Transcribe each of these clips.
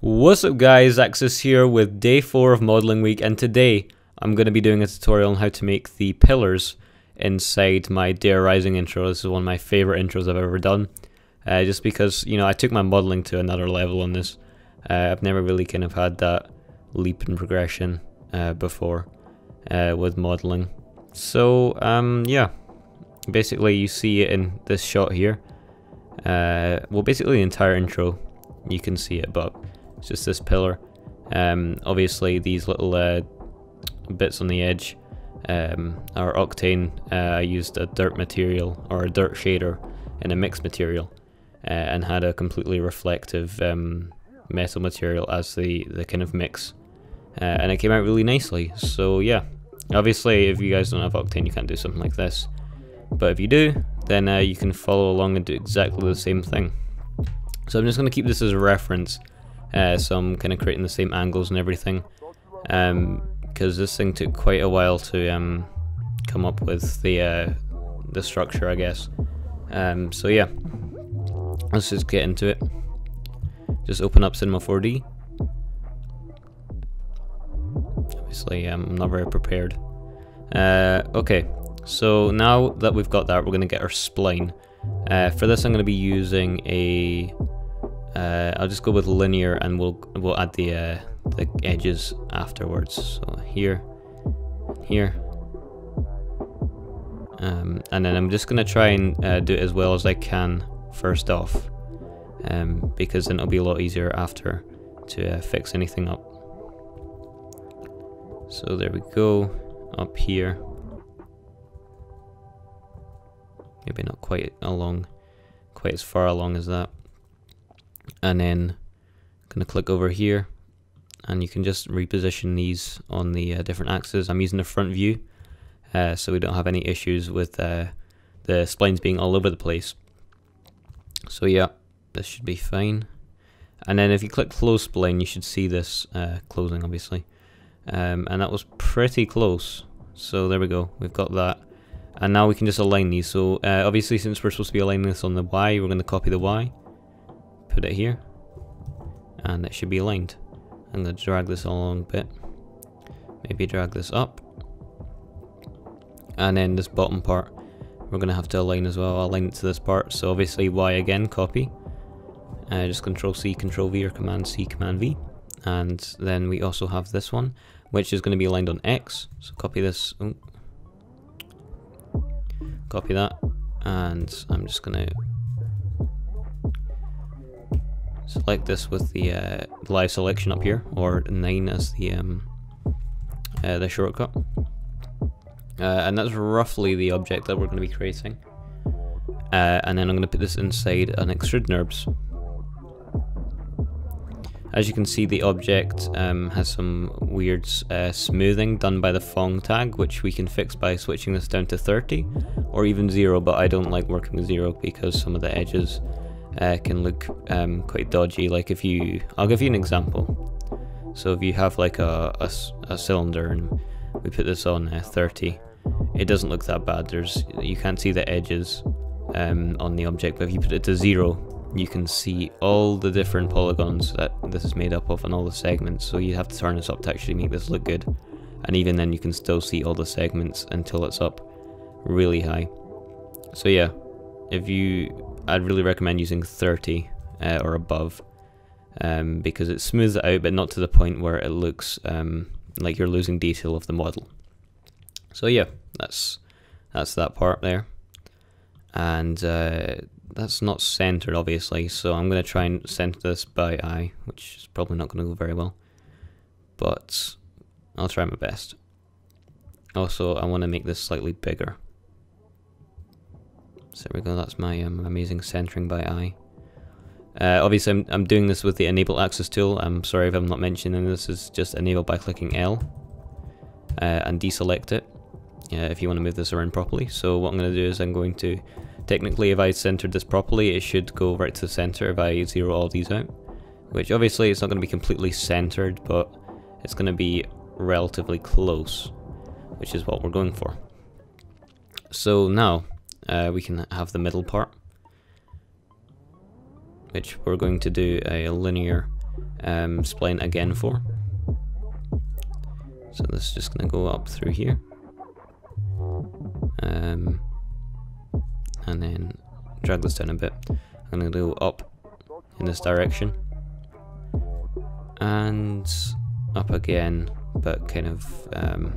What's up guys, Axis here with day 4 of modelling week and today I'm going to be doing a tutorial on how to make the pillars inside my Dare Rising intro. This is one of my favourite intros I've ever done. Uh, just because, you know, I took my modelling to another level on this. Uh, I've never really kind of had that leap in progression uh, before uh, with modelling. So, um, yeah, basically you see it in this shot here. Uh, well, basically the entire intro, you can see it, but it's just this pillar. Um, obviously these little uh, bits on the edge um, are octane. Uh, I used a dirt material or a dirt shader in a mixed material uh, and had a completely reflective um, metal material as the, the kind of mix. Uh, and it came out really nicely. So yeah, obviously if you guys don't have octane you can't do something like this. But if you do, then uh, you can follow along and do exactly the same thing. So I'm just going to keep this as a reference. Uh, so I'm kind of creating the same angles and everything. Um, because this thing took quite a while to um, come up with the uh, the structure, I guess. Um, so yeah, let's just get into it. Just open up Cinema 4D. Obviously, um, I'm not very prepared. Uh, okay, so now that we've got that, we're going to get our spline. Uh, for this, I'm going to be using a. uh, just go with linear, and we'll we'll add the uh, the edges afterwards. So here, here, um, and then I'm just gonna try and uh, do it as well as I can first off, um, because then it'll be a lot easier after to uh, fix anything up. So there we go, up here. Maybe not quite along, quite as far along as that. And then I'm gonna click over here and you can just reposition these on the uh, different axes. I'm using the front view uh, so we don't have any issues with uh, the splines being all over the place. So yeah, this should be fine. And then if you click close spline, you should see this uh, closing obviously. Um, and that was pretty close. So there we go, we've got that. And now we can just align these. So uh, obviously since we're supposed to be aligning this on the Y, we're going to copy the Y, put it here, and it should be aligned. I'm going to drag this along a bit. Maybe drag this up. And then this bottom part, we're going to have to align as well. I'll align it to this part. So obviously Y again, copy. Uh, just Control C, Control V, or Command C, Command V. And then we also have this one, which is going to be aligned on X. So copy this. Oh. Copy that. And I'm just going to select this with the uh, live selection up here, or 9 as the um, uh, the shortcut. Uh, and that's roughly the object that we're going to be creating. Uh, and then I'm going to put this inside an extrude NURBS. As you can see, the object um, has some weird uh, smoothing done by the Phong tag, which we can fix by switching this down to 30 or even 0, but I don't like working with 0 because some of the edges uh, can look um, quite dodgy. Like if you, I'll give you an example. So if you have like a, a, a cylinder and we put this on uh, 30, it doesn't look that bad. There's you can't see the edges um, on the object, but if you put it to zero, you can see all the different polygons that this is made up of and all the segments. So you have to turn this up to actually make this look good. And even then you can still see all the segments until it's up really high. So yeah, if you I'd really recommend using 30 uh, or above um, because it smooths it out but not to the point where it looks um, like you're losing detail of the model. So yeah, that's that's that part there. And uh, that's not centered obviously, so I'm going to try and center this by eye, which is probably not going to go very well. But I'll try my best. Also, I want to make this slightly bigger. So there we go, that's my um, amazing centering by eye. Uh, obviously I'm, I'm doing this with the enable axis tool, I'm sorry if I'm not mentioning this, is just enable by clicking L uh, and deselect it uh, if you want to move this around properly. So what I'm going to do is I'm going to, technically if I centered this properly it should go right to the center if I zero all these out. Which obviously it's not going to be completely centered but it's going to be relatively close, which is what we're going for. So now, uh, we can have the middle part which we're going to do a linear um, spline again for. So this is just going to go up through here. Um, and then drag this down a bit. I'm going to go up in this direction. And up again, but kind of um,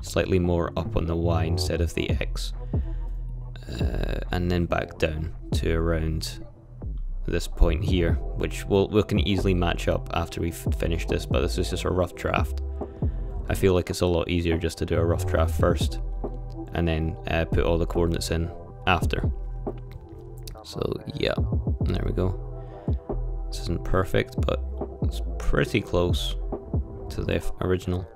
slightly more up on the Y instead of the X. Uh, and then back down to around this point here, which we'll, we can easily match up after we've finished this, but this is just a rough draft. I feel like it's a lot easier just to do a rough draft first, and then uh, put all the coordinates in after. So yeah, there we go. This isn't perfect, but it's pretty close to the original.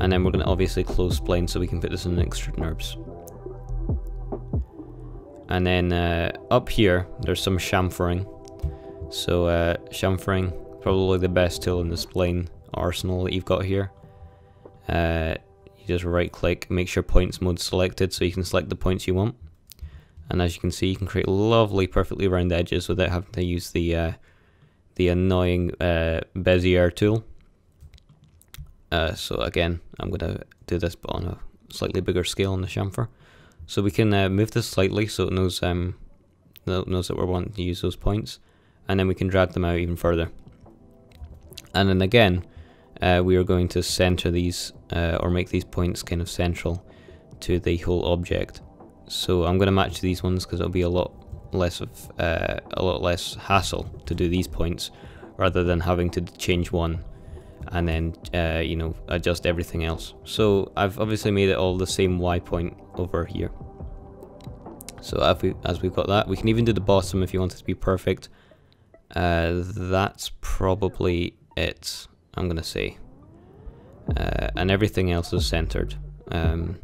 And then we're going to obviously close spline so we can put this in extrude NURBS. And then uh, up here, there's some chamfering. So uh, chamfering, probably the best tool in the spline arsenal that you've got here. Uh, you just right click, make sure points mode selected so you can select the points you want. And as you can see, you can create lovely, perfectly round edges without having to use the uh, the annoying uh, Bezier tool. Uh, so again, I'm going to do this but on a slightly bigger scale on the chamfer. So we can uh, move this slightly so it knows um, knows that we're wanting to use those points, and then we can drag them out even further. And then again, uh, we are going to center these uh, or make these points kind of central to the whole object. So I'm going to match these ones because it'll be a lot less of uh, a lot less hassle to do these points rather than having to change one and then uh, you know adjust everything else. So I've obviously made it all the same Y point over here. So as, we, as we've got that, we can even do the bottom if you want it to be perfect. Uh, that's probably it, I'm going to say. Uh, and everything else is centered um,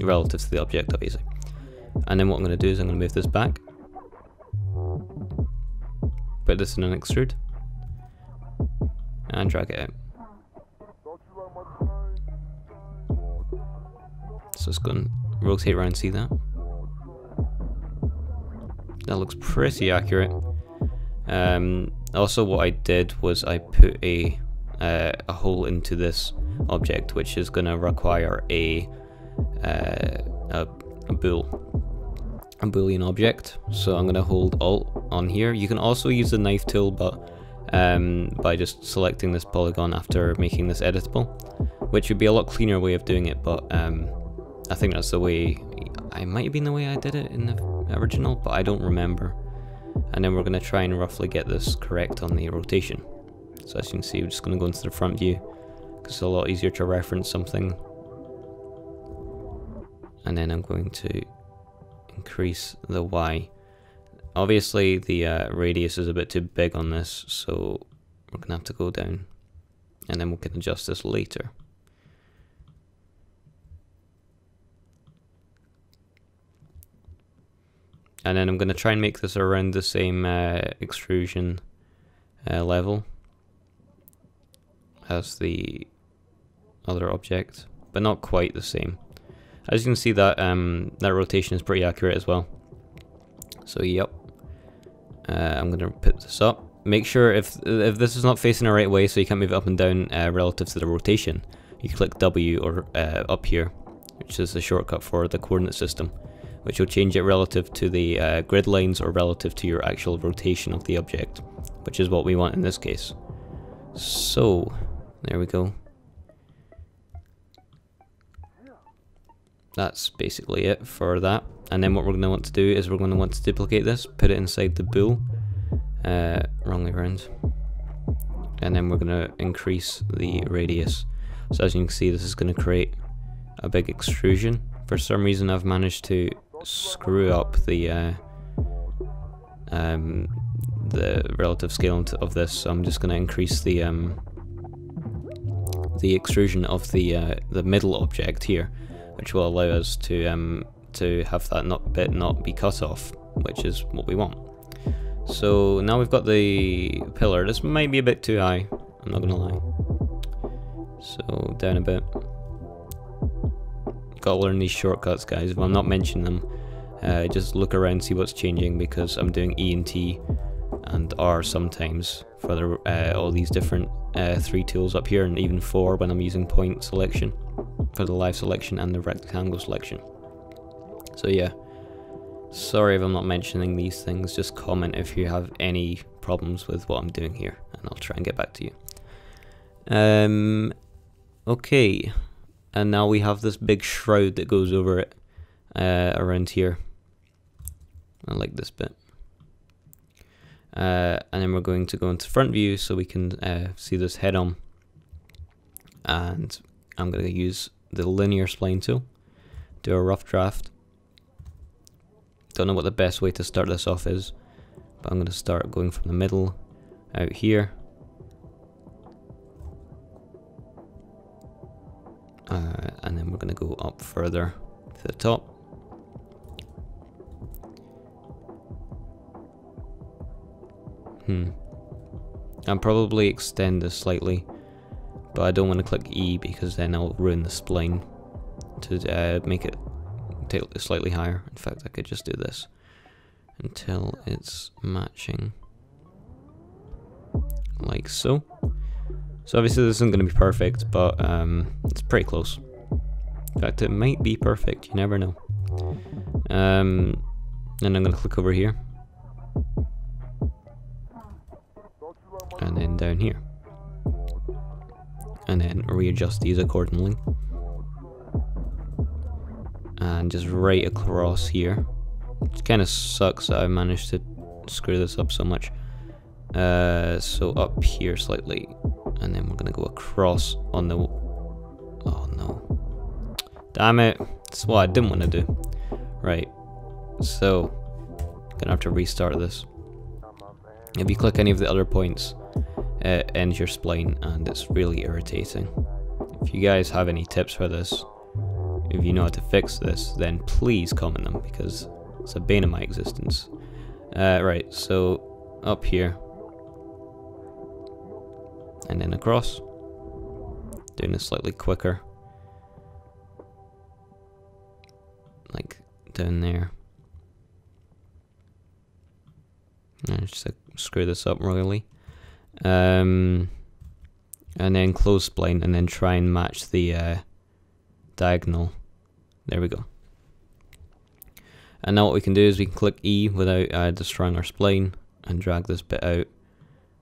relative to the object, obviously. And then what I'm going to do is I'm going to move this back. Put this in an extrude and drag it out. So it's going to rotate around, and see that? That looks pretty accurate. Um, also what I did was I put a, uh, a hole into this object which is going to require a, uh, a, a bool a boolean object so I'm going to hold alt on here you can also use the knife tool but um, by just selecting this polygon after making this editable, which would be a lot cleaner way of doing it, but um, I think that's the way, I might have been the way I did it in the original, but I don't remember. And then we're going to try and roughly get this correct on the rotation. So as you can see, we're just going to go into the front view, because it's a lot easier to reference something. And then I'm going to increase the Y Obviously the uh, radius is a bit too big on this, so we're going to have to go down and then we can adjust this later. And then I'm going to try and make this around the same uh, extrusion uh, level as the other object, but not quite the same. As you can see that um, that rotation is pretty accurate as well. So yep, uh, I'm going to put this up. Make sure if if this is not facing the right way, so you can't move it up and down uh, relative to the rotation, you click W or uh, up here, which is the shortcut for the coordinate system, which will change it relative to the uh, grid lines or relative to your actual rotation of the object, which is what we want in this case. So, there we go. That's basically it for that. And then what we're going to want to do is we're going to want to duplicate this, put it inside the bool, uh, wrong way around, and then we're going to increase the radius. So as you can see, this is going to create a big extrusion. For some reason, I've managed to screw up the uh, um, the relative scale of this. So I'm just going to increase the um, the extrusion of the uh, the middle object here, which will allow us to um, to have that not bit not be cut off, which is what we want. So now we've got the pillar. This might be a bit too high, I'm not gonna lie. So down a bit. Gotta learn these shortcuts guys, if I'm not mentioning them, uh, just look around see what's changing because I'm doing E and T and R sometimes for the, uh, all these different uh, three tools up here and even four when I'm using point selection for the live selection and the rectangle selection. So yeah, sorry if I'm not mentioning these things, just comment if you have any problems with what I'm doing here and I'll try and get back to you. Um, okay, and now we have this big shroud that goes over it uh, around here. I like this bit. Uh, and then we're going to go into front view so we can uh, see this head on. And I'm going to use the linear spline tool, do a rough draft. Don't know what the best way to start this off is, but I'm going to start going from the middle out here. Uh, and then we're going to go up further to the top. Hmm. I'll probably extend this slightly, but I don't want to click E because then I'll ruin the spline to uh, make it take slightly higher. In fact, I could just do this until it's matching like so. So obviously this isn't going to be perfect, but um, it's pretty close. In fact, it might be perfect, you never know. Um, and I'm going to click over here and then down here. And then readjust these accordingly. And just right across here. It kind of sucks that I managed to screw this up so much. Uh, so up here slightly. And then we're to go across on the... Oh no. Damn it. That's what I didn't want to do. Right. So, gonna have to restart this. If you click any of the other points, it ends your spline and it's really irritating. If you guys have any tips for this, if you know how to fix this, then please comment them because it's a bane of my existence. Uh, right, so up here, and then across, doing it slightly quicker, like down there. And just screw this up royally. Um, and then close spline and then try and match the uh, diagonal. There we go. And now what we can do is we can click E without uh, destroying our spline and drag this bit out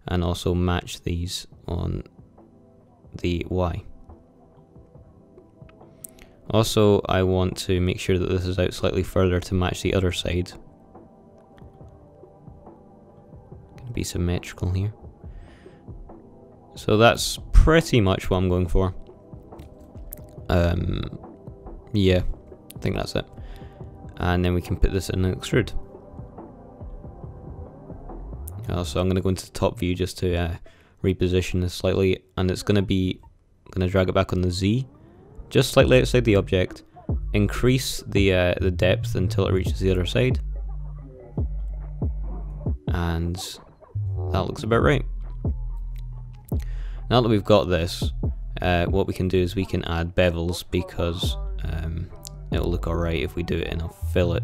and also match these on the Y. Also, I want to make sure that this is out slightly further to match the other side. Gonna be symmetrical here. So that's pretty much what I'm going for. Um, yeah, I think that's it. And then we can put this in an extrude. Uh, so I'm going to go into the top view just to uh, reposition this slightly, and it's going to be, I'm going to drag it back on the Z, just slightly outside the object, increase the uh, the depth until it reaches the other side, and that looks about right. Now that we've got this, uh, what we can do is we can add bevels because um, it'll look alright if we do it in a fillet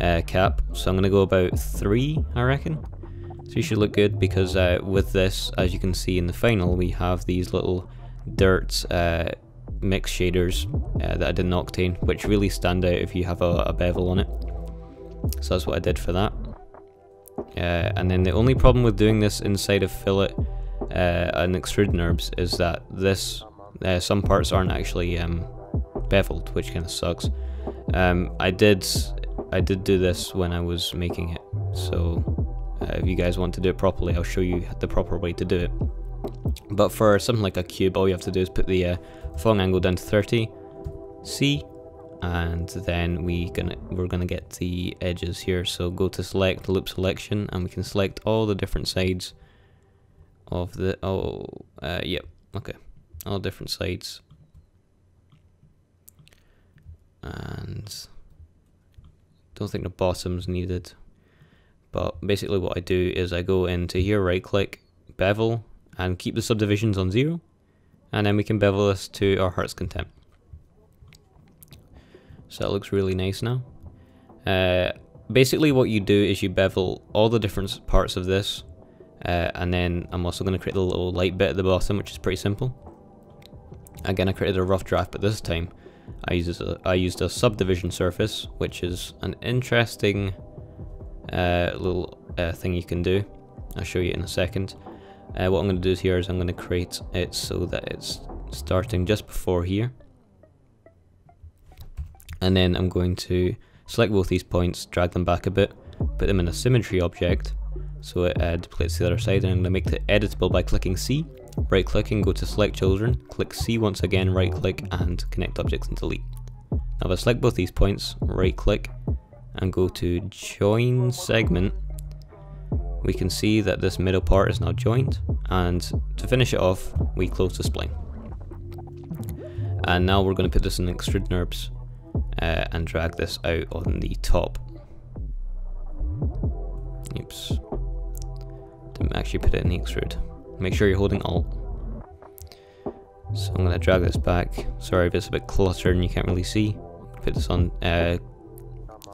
uh, cap. So I'm going to go about 3 I reckon. So you should look good because uh, with this, as you can see in the final, we have these little dirt uh, mix shaders uh, that I did in Octane, which really stand out if you have a, a bevel on it. So that's what I did for that. Uh, and then the only problem with doing this inside of fillet uh, and extrude NURBS is that this uh, some parts aren't actually um, beveled, which kind of sucks. Um, I did I did do this when I was making it, so uh, if you guys want to do it properly, I'll show you the proper way to do it. But for something like a cube, all you have to do is put the uh, Phong angle down to 30, C, and then we gonna we're gonna get the edges here. So go to select loop selection, and we can select all the different sides of the oh uh, yep okay. All different sides and don't think the bottom's needed. But basically what I do is I go into here right click bevel and keep the subdivisions on zero. And then we can bevel this to our heart's content. So that looks really nice now. Uh, basically what you do is you bevel all the different parts of this uh, and then I'm also going to create a little light bit at the bottom which is pretty simple. Again I created a rough draft but this time I used a, I used a subdivision surface which is an interesting uh, little uh, thing you can do. I'll show you in a second. Uh, what I'm going to do here is I'm going to create it so that it's starting just before here. And then I'm going to select both these points, drag them back a bit, put them in a symmetry object so it uh, duplicates the other side and I'm going to make it editable by clicking C, right clicking, go to select children, click C once again, right click and connect objects and delete. Now if I select both these points, right click and go to join segment we can see that this middle part is now joined. And to finish it off we close the spline. And now we're going to put this in extrude NURBS uh, and drag this out on the top. Oops actually put it in the extrude make sure you're holding alt so I'm going to drag this back sorry if it's a bit cluttered and you can't really see put this on uh,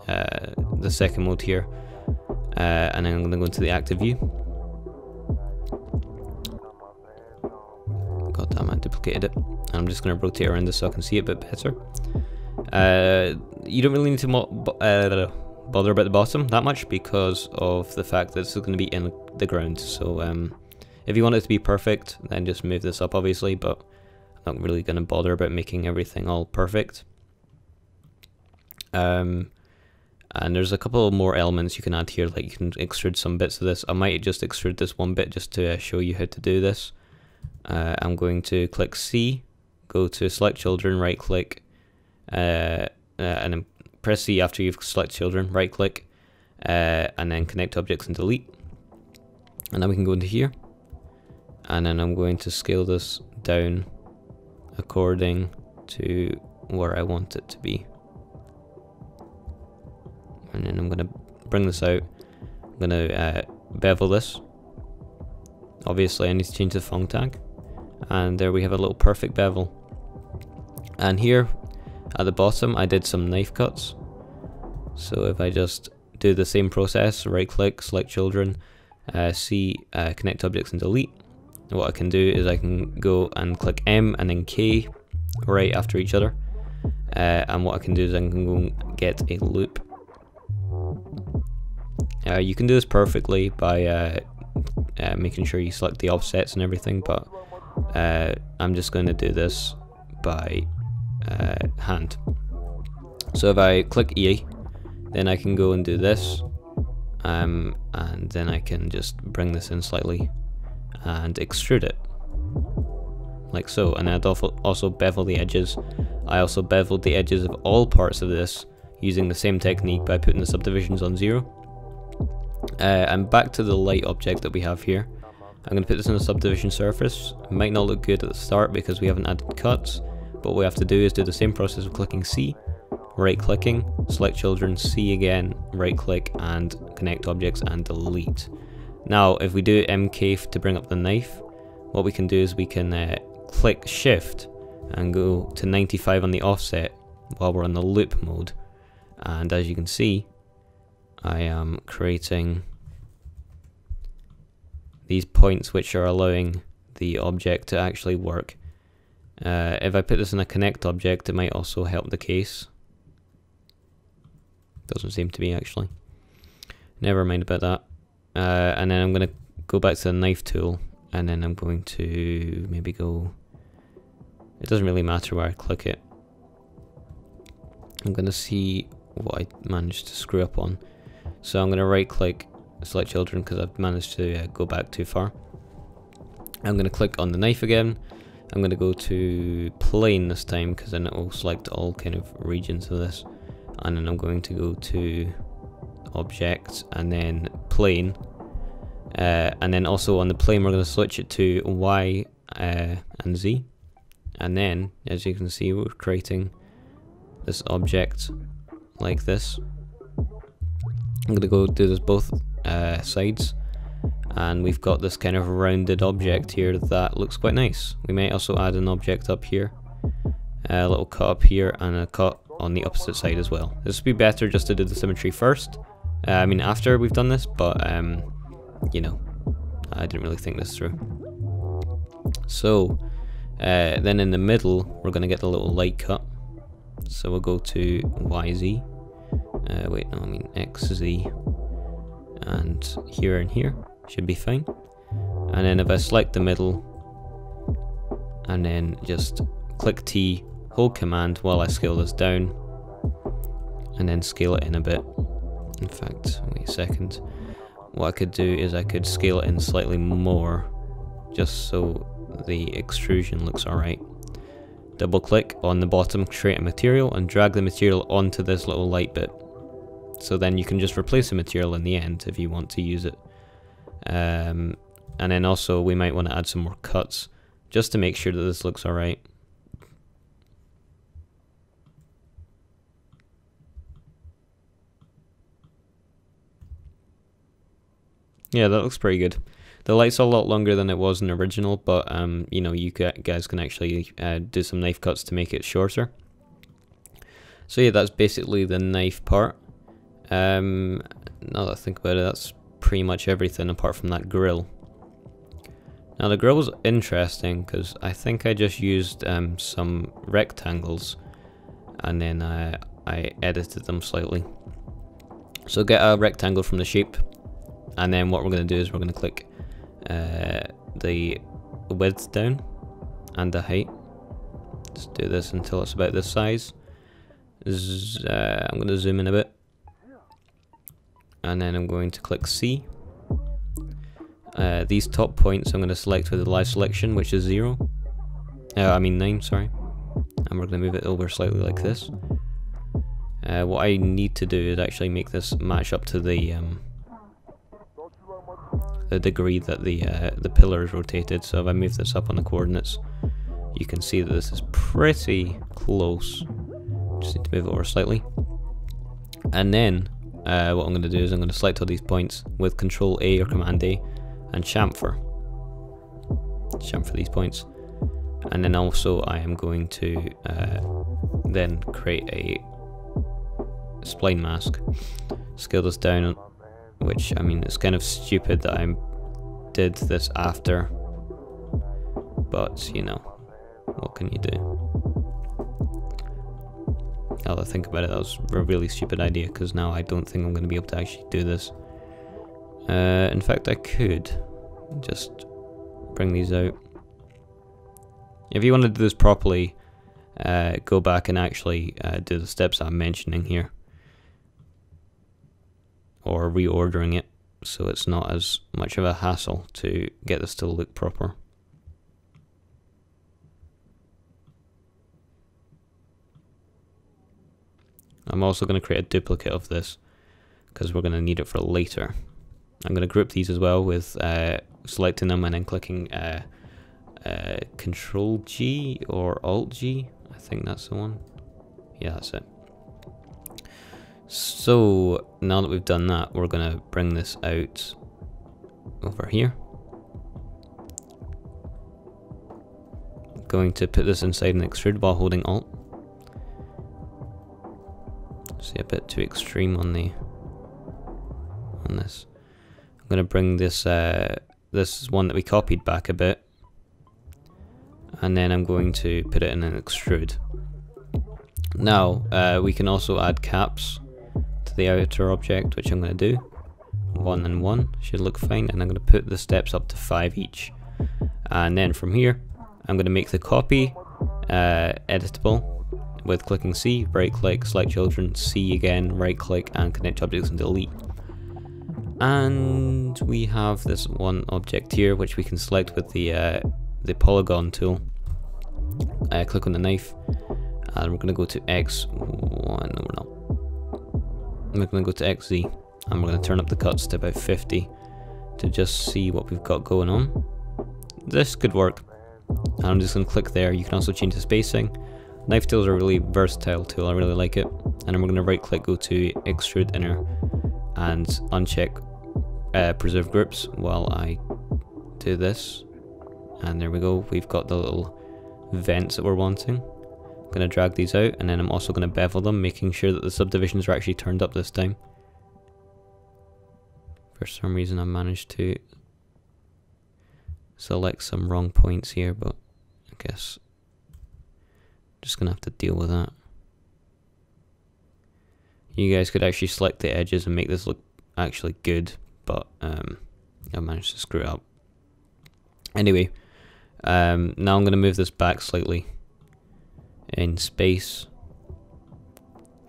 uh, the second mode here uh, and then I'm going to go into the active view. God damn, I duplicated it. And I'm just going to rotate around this so I can see it a bit better. Uh, you don't really need to uh, bother about the bottom that much because of the fact that this is going to be in the ground. So um, if you want it to be perfect, then just move this up obviously, but I'm not really going to bother about making everything all perfect. Um, and there's a couple more elements you can add here, like you can extrude some bits of this. I might just extrude this one bit just to uh, show you how to do this. Uh, I'm going to click C, go to select children, right click, uh, uh and then press C after you've selected children, right click, uh, and then connect objects and delete. And then we can go into here. And then I'm going to scale this down according to where I want it to be and then I'm going to bring this out. I'm going to uh, bevel this. Obviously I need to change the Phong tag. And there we have a little perfect bevel. And here at the bottom I did some knife cuts. So if I just do the same process, right click, select children, uh, see uh, connect objects and delete. What I can do is I can go and click M and then K right after each other. Uh, and what I can do is I can go and get a loop uh, you can do this perfectly by uh, uh, making sure you select the offsets and everything, but I'm just going to do this by hand. So if I click E, then I can go and do this, um, and then I can just bring this in slightly and extrude it, like so. And I'd also bevel the edges. I also beveled the edges of all parts of this using the same technique by putting the subdivisions on zero. Uh, and back to the light object that we have here. I'm going to put this on a subdivision surface. It might not look good at the start because we haven't added cuts, but what we have to do is do the same process of clicking C, right clicking, select children, C again, right click and connect objects and delete. Now if we do MK to bring up the knife, what we can do is we can uh, click shift and go to 95 on the offset while we're on the loop mode. And as you can see, I am creating these points which are allowing the object to actually work. Uh, if I put this in a connect object, it might also help the case. Doesn't seem to be actually. Never mind about that. Uh, and then I'm going to go back to the knife tool, and then I'm going to maybe go... It doesn't really matter where I click it. I'm going to see what I managed to screw up on. So I'm going to right click select children because I've managed to uh, go back too far. I'm going to click on the knife again. I'm going to go to plane this time because then it will select all kind of regions of this. And then I'm going to go to objects and then plane. Uh, and then also on the plane we're going to switch it to Y uh, and Z. And then, as you can see, we're creating this object like this. I'm going to go do this both uh, sides and we've got this kind of rounded object here that looks quite nice. We might also add an object up here, a little cut up here and a cut on the opposite side as well. This would be better just to do the symmetry first Uh, I mean, after we've done this, but, um, you know, I didn't really think this through. So, uh, then in the middle, we're going to get the little light cut. So we'll go to YZ. Uh, wait, no, I mean XZ. And here and here should be fine. And then if I select the middle, and then just click T, hold command while I scale this down, and then scale it in a bit. In fact, wait a second. What I could do is I could scale it in slightly more, just so the extrusion looks alright. Double click on the bottom, create a material, and drag the material onto this little light bit. So then you can just replace the material in the end if you want to use it. Um, and then also we might want to add some more cuts, just to make sure that this looks alright. Yeah, that looks pretty good. The light's a lot longer than it was in the original, but um, you know, you guys can actually uh, do some knife cuts to make it shorter. So yeah, that's basically the knife part. Um, now that I think about it, that's pretty much everything apart from that grill. Now the grill was interesting because I think I just used um, some rectangles and then I, I edited them slightly. So get a rectangle from the shape and then what we're going to do is we're going to click uh, the width down and the height. Just do this until it's about this size. Z uh, I'm going to zoom in a bit. And then I'm going to click C. Uh, these top points I'm going to select with the live selection, which is 0. Uh, I mean 9, sorry. And we're going to move it over slightly like this. Uh, what I need to do is actually make this match up to the um, the degree that the uh, the pillar is rotated. So if I move this up on the coordinates, you can see that this is pretty close. Just need to move it over slightly. And then uh, what I'm going to do is I'm going to select all these points with Control A or Command A and chamfer. Chamfer these points. And then also I am going to uh, then create a spline mask. Scale this down which I mean it's kind of stupid that I did this after. But you know what can you do? Now that I think about it that was a really stupid idea because now I don't think I'm going to be able to actually do this. Uh, in fact I could just bring these out. If you want to do this properly uh, go back and actually uh, do the steps I'm mentioning here or reordering it so it's not as much of a hassle to get this to look proper. I'm also going to create a duplicate of this because we're going to need it for later. I'm going to group these as well with uh, selecting them and then clicking uh, uh, Control G or Alt G. I think that's the one. Yeah, that's it. So now that we've done that, we're going to bring this out over here. Going to put this inside an extrude while holding Alt. See a bit too extreme on the on this. I'm going to bring this uh, this one that we copied back a bit, and then I'm going to put it in an extrude. Now uh, we can also add caps to the outer object, which I'm going to do. One and one should look fine, and I'm going to put the steps up to five each. And then from here, I'm going to make the copy uh, editable with clicking C, right click, select children, C again, right click, and connect objects and delete. And we have this one object here, which we can select with the uh, the polygon tool. Uh, click on the knife, and we're going to go to X1. No, we're not. I'm going to go to XZ and we're going to turn up the cuts to about 50 to just see what we've got going on. This could work. And I'm just going to click there. You can also change the spacing. Knife tools are a really versatile tool. I really like it. And then we're going to right click, go to extrude inner and uncheck uh, preserve groups while I do this. And there we go. We've got the little vents that we're wanting going to drag these out and then I'm also going to bevel them making sure that the subdivisions are actually turned up this time. For some reason I managed to select some wrong points here, but I guess just gonna have to deal with that. You guys could actually select the edges and make this look actually good, but um, I managed to screw it up. Anyway, um, now I'm going to move this back slightly in space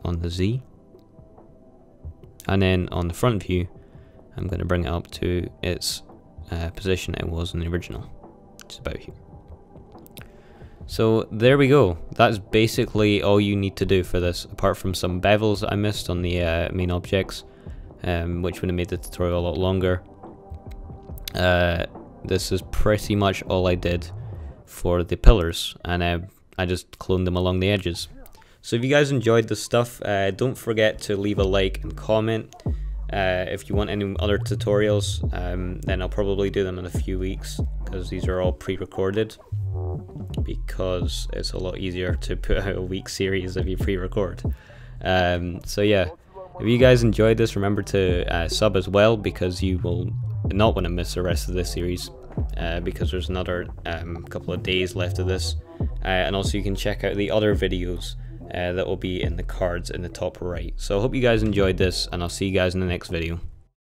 on the Z. And then on the front view, I'm going to bring it up to its uh, position it was in the original. It's about here. So there we go. That's basically all you need to do for this, apart from some bevels I missed on the uh, main objects, um, which would have made the tutorial a lot longer. Uh, this is pretty much all I did for the pillars, and uh, I just cloned them along the edges. So if you guys enjoyed this stuff, uh, don't forget to leave a like and comment. Uh, if you want any other tutorials, um, then I'll probably do them in a few weeks, because these are all pre-recorded because it's a lot easier to put out a week series if you pre-record. Um, so yeah, if you guys enjoyed this, remember to uh, sub as well because you will not want to miss the rest of this series uh, because there's another um, couple of days left of this. Uh, and also you can check out the other videos uh, that will be in the cards in the top right. So I hope you guys enjoyed this and I'll see you guys in the next video.